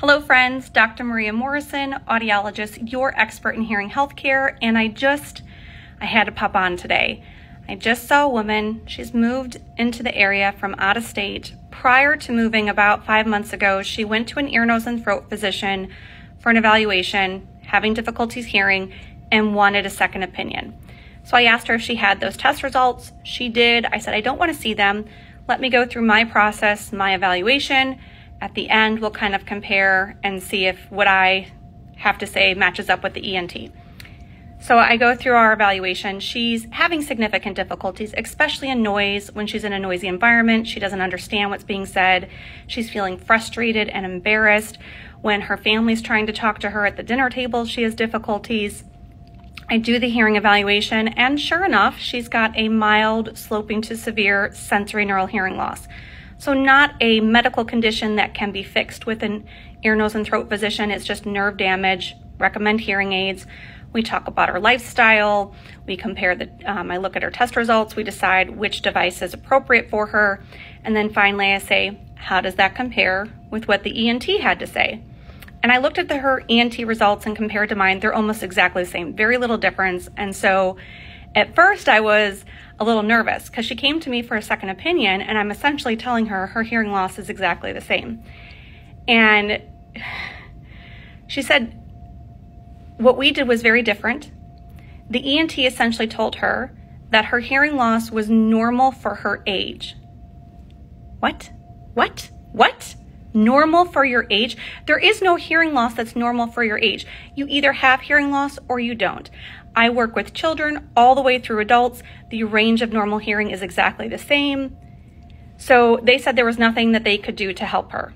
Hello, friends. Dr. Maria Morrison, audiologist, your expert in hearing healthcare. And I just, I had to pop on today. I just saw a woman. She's moved into the area from out of state. Prior to moving about five months ago, she went to an ear, nose, and throat physician for an evaluation, having difficulties hearing, and wanted a second opinion. So I asked her if she had those test results. She did. I said, I don't want to see them. Let me go through my process, my evaluation. At the end, we'll kind of compare and see if what I have to say matches up with the ENT. So I go through our evaluation. She's having significant difficulties, especially in noise. When she's in a noisy environment, she doesn't understand what's being said. She's feeling frustrated and embarrassed. When her family's trying to talk to her at the dinner table, she has difficulties. I do the hearing evaluation, and sure enough, she's got a mild sloping to severe sensorineural hearing loss. So, not a medical condition that can be fixed with an ear, nose, and throat physician. It's just nerve damage. Recommend hearing aids. We talk about her lifestyle. We compare the, um, I look at her test results. We decide which device is appropriate for her. And then finally, I say, how does that compare with what the ENT had to say? And I looked at the, her ENT results and compared to mine. They're almost exactly the same, very little difference. And so at first I was a little nervous because she came to me for a second opinion and I'm essentially telling her her hearing loss is exactly the same. And she said, what we did was very different. The ENT essentially told her that her hearing loss was normal for her age. What? What? What? Normal for your age. There is no hearing loss that's normal for your age. You either have hearing loss or you don't. I work with children all the way through adults. The range of normal hearing is exactly the same. So they said there was nothing that they could do to help her.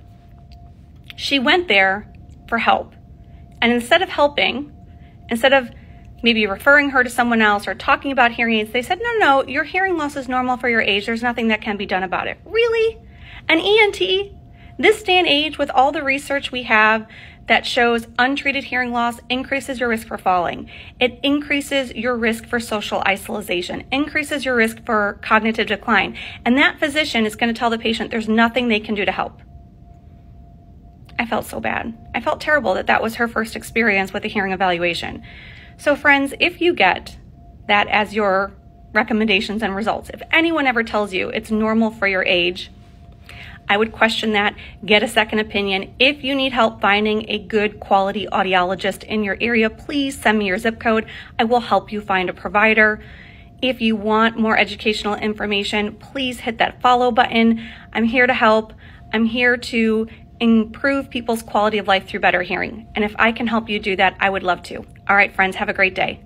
She went there for help. And instead of helping, instead of maybe referring her to someone else or talking about hearing aids, they said, no, no, your hearing loss is normal for your age. There's nothing that can be done about it. Really? An ENT this day and age, with all the research we have that shows untreated hearing loss increases your risk for falling, it increases your risk for social isolation, increases your risk for cognitive decline. And that physician is going to tell the patient there's nothing they can do to help. I felt so bad. I felt terrible that that was her first experience with a hearing evaluation. So, friends, if you get that as your recommendations and results, if anyone ever tells you it's normal for your age, I would question that, get a second opinion. If you need help finding a good quality audiologist in your area, please send me your zip code. I will help you find a provider. If you want more educational information, please hit that follow button. I'm here to help. I'm here to improve people's quality of life through better hearing. And if I can help you do that, I would love to. All right, friends, have a great day.